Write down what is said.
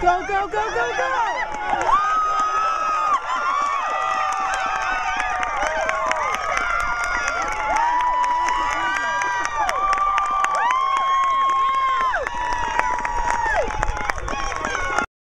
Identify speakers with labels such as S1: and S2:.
S1: go go go go go